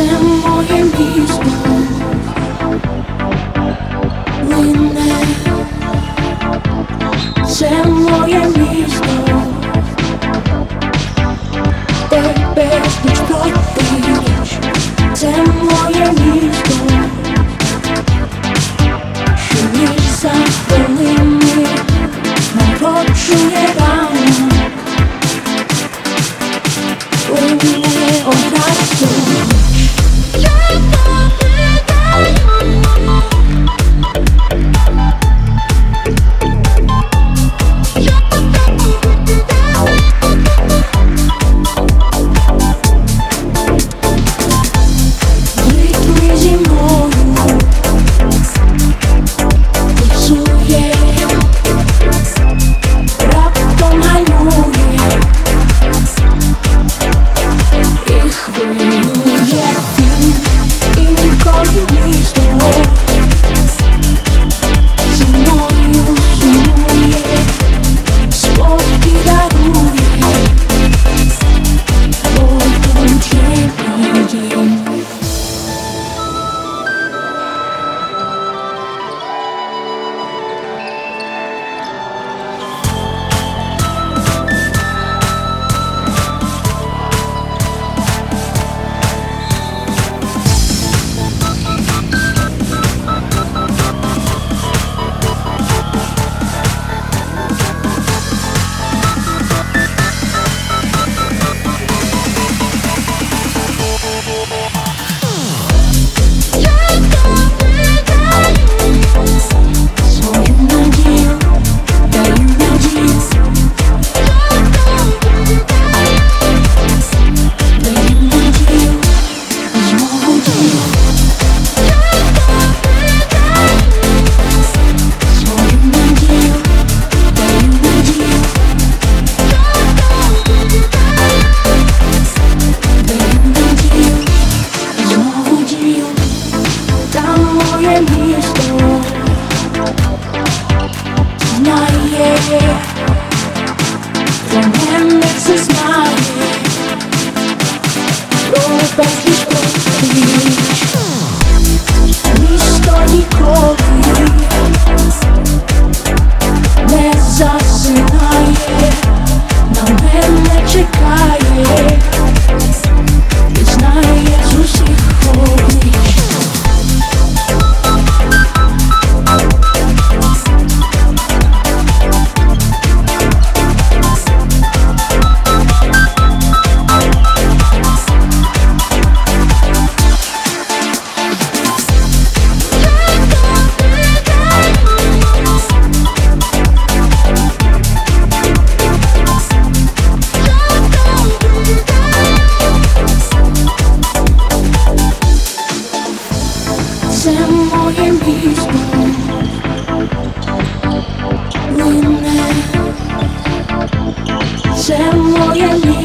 and all your needs безліч простих. Місто Yeah, yeah, yeah.